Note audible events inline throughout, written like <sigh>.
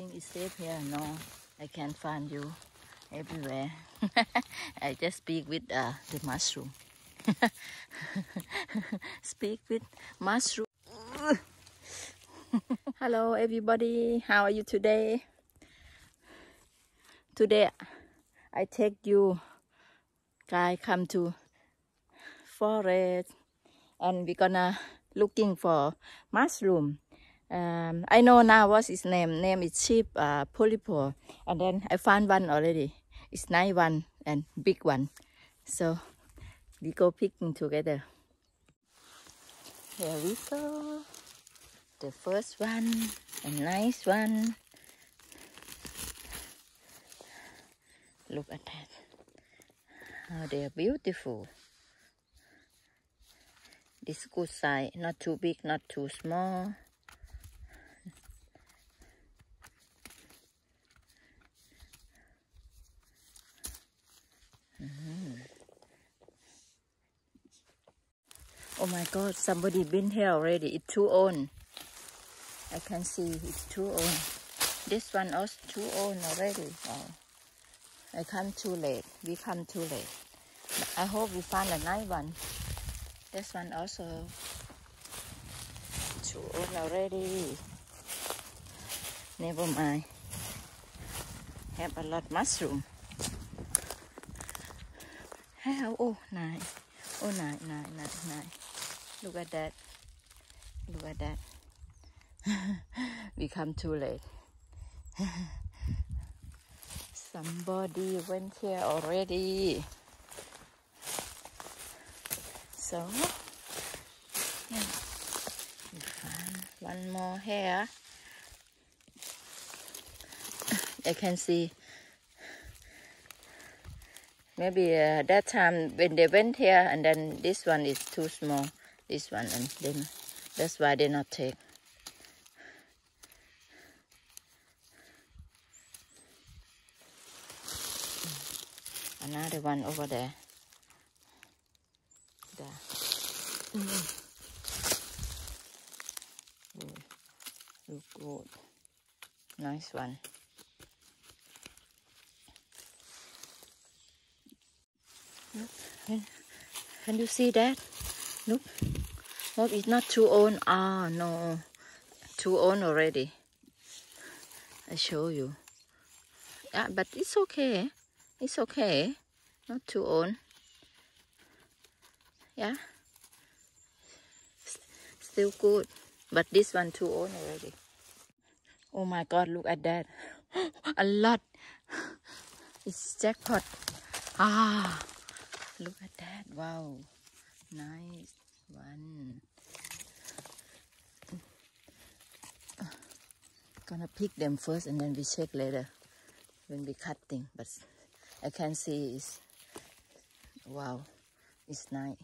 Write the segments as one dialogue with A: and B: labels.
A: think it's safe here? No, I can't find you everywhere. <laughs> I just speak with uh, the mushroom. <laughs> speak with mushroom. <laughs> Hello, everybody. How are you today? Today, I take you guys come to forest, and we're gonna looking for mushroom. Um, I know now what's his name. Name is sheep uh, and then I found one already. It's nice one and big one. So we go picking together. Here we go. The first one, a nice one. Look at that. How they are beautiful. This good size, not too big, not too small. Oh my god, somebody been here already. It's too old. I can see it's too old. This one also too old already. Oh. I come too late. We come too late. I hope we find a nice one. This one also too old already. Never mind. Have a lot mushroom. How? Oh, nice. Oh, nice, oh, nice, nice, nice. Look at that. Look at that. <laughs> we come too late. <laughs> Somebody went here already. So, yeah, one more here. <coughs> I can see maybe uh, that time when they went here and then this one is too small this one and then that's why they not take. Another one over there. There. Mm. look good. Nice one. Can, can you see that? Look hope it's not too old ah no. Too old already. I show you. Yeah but it's okay. It's okay. Not too old yeah. Still good. But this one too old already. Oh my god look at that. <gasps> A lot. <gasps> It's jackpot. Ah look at that. Wow. Nice one gonna pick them first and then we check later when we cutting but I can see it's wow it's nice.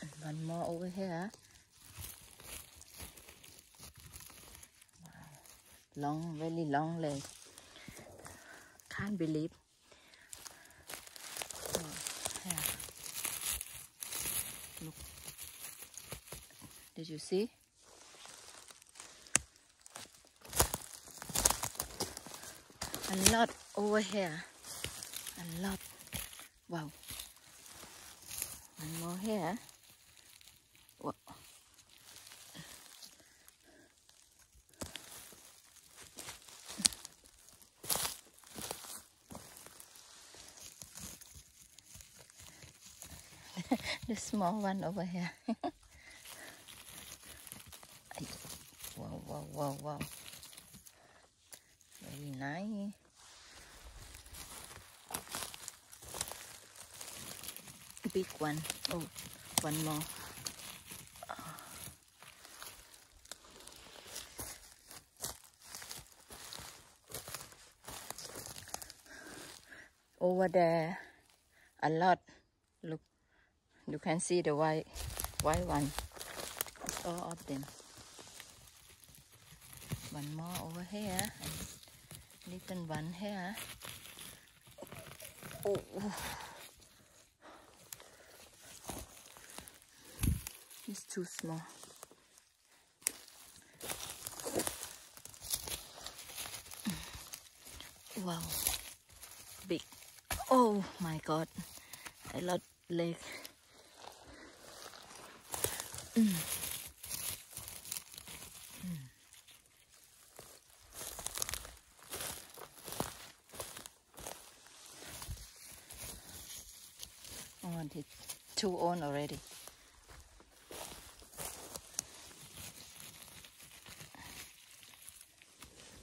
A: And one more over here. Long very long leg can't believe. Oh, Look. Did you see? A lot over here. A lot. Wow. One more here. Whoa. <laughs> the small one over here. <laughs> wow, wow, wow, wow. Very nice. Big one. Oh, one more. Over there, a lot. Look you can see the white white one all of them one more over here and little one here oh it's too small Wow. Big. Oh my god. A lot leg. Mm. Mm. Oh, it's two on already.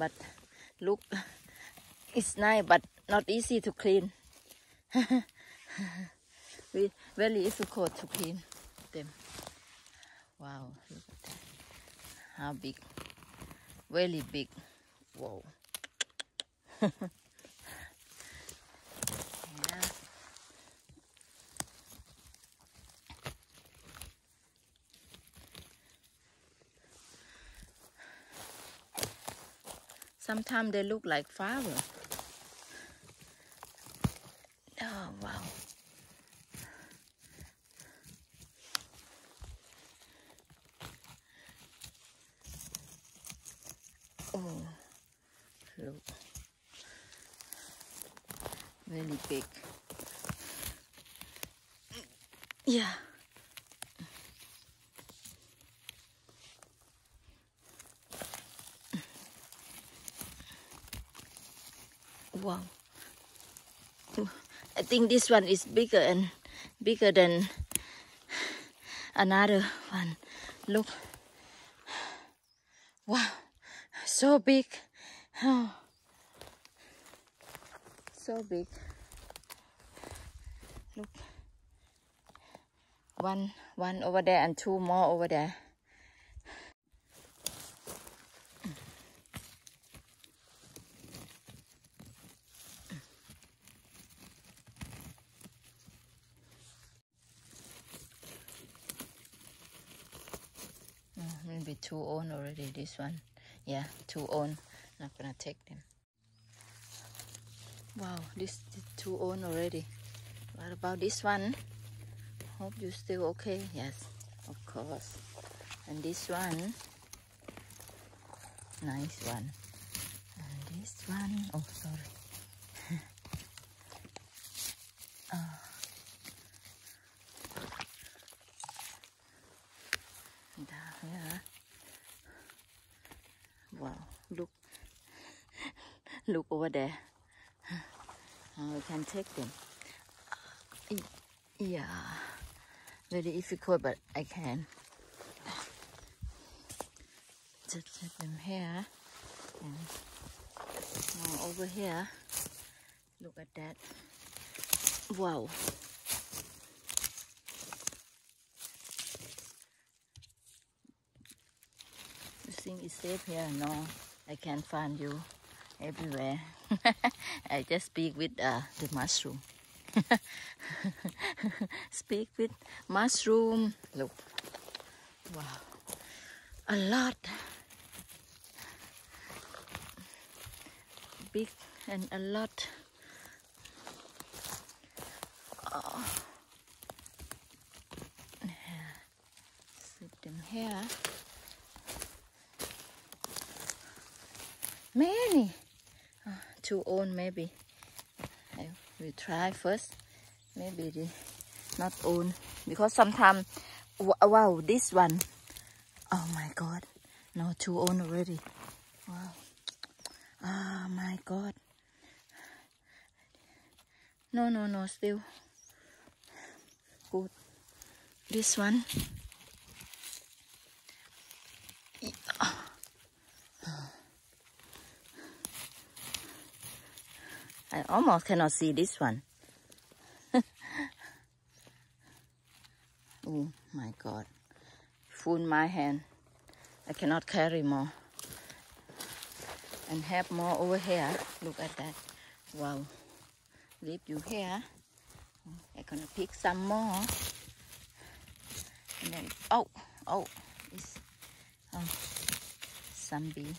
A: But look, <laughs> it's nice, but not easy to clean. <laughs> We- Very difficult to clean them. Wow, look at that. How big. Very big. Whoa. <laughs> yeah. Sometimes they look like flower. Oh wow. Oh, look. Really big. Yeah. Wow. I think this one is bigger and bigger than another one. Look. Wow. So big. Oh. So big. Look. One one over there and two more over there. Oh, maybe two on already this one. Yeah, two on. Not gonna take them. Wow, this is two on already. What about this one? Hope you still okay. Yes, of course. And this one, nice one. And this one, oh sorry. <laughs> Ah. down. Wow, look, look over there. How we can take them. Yeah, very difficult, but I can. Just take them here. And over here, look at that. Wow. Think it's safe here? No, I can find you everywhere. <laughs> I just speak with uh, the mushroom. <laughs> speak with mushroom. Look, wow, a lot, big and a lot. Oh. Sit them here. Many. Uh, two own maybe. I will try first. Maybe the not own because sometimes wow this one. Oh my god. No two own already. Wow. Oh my god. No no no still. Good. This one. I almost cannot see this one. <laughs> oh my god. Full my hand. I cannot carry more. And have more over here. Look at that. Wow. Leave you here. I'm gonna pick some more. And then, oh, oh, it's oh, some bee.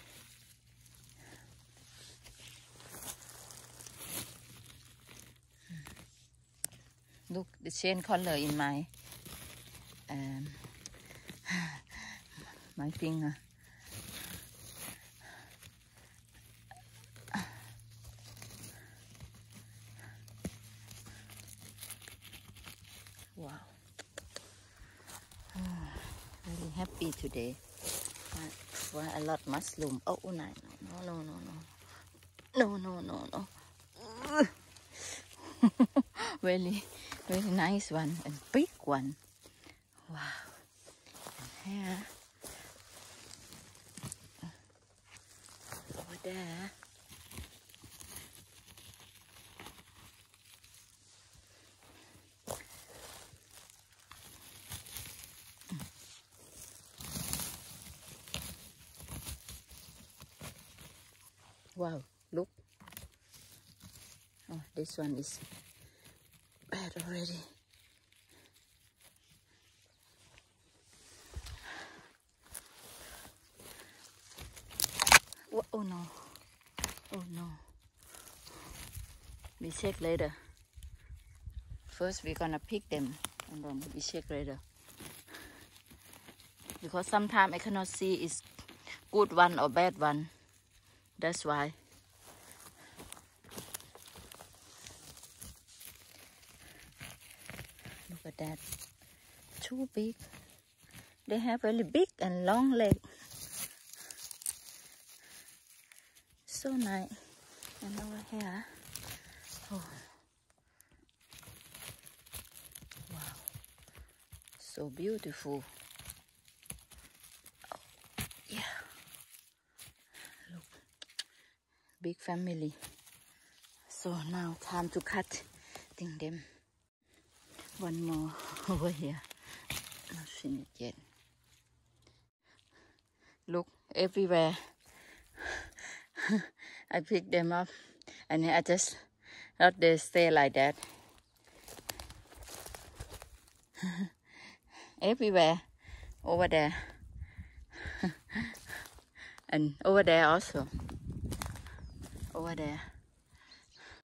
A: Look, the change color in my um, my finger. Wow. <sighs> Very really happy today. Why a lot mushroom? Oh, oh, no, no, no, no, no. No, no, no, no. <laughs> really very nice one and big one. Wow. And here over there. Wow, look. Oh, this one is bad already. Oh no. Oh no. We check later. First we're gonna pick them and then we check later. Because sometimes I cannot see is good one or bad one. That's why. Look at that. Too big. They have really big and long leg. So nice. And over here. Oh. Wow. So beautiful. Yeah. Look. Big family. So now time to cut thing them. One more over here. Not finished yet. Look everywhere. <laughs> I pick them up and I just let they stay like that. <laughs> everywhere over there <laughs> and over there also over there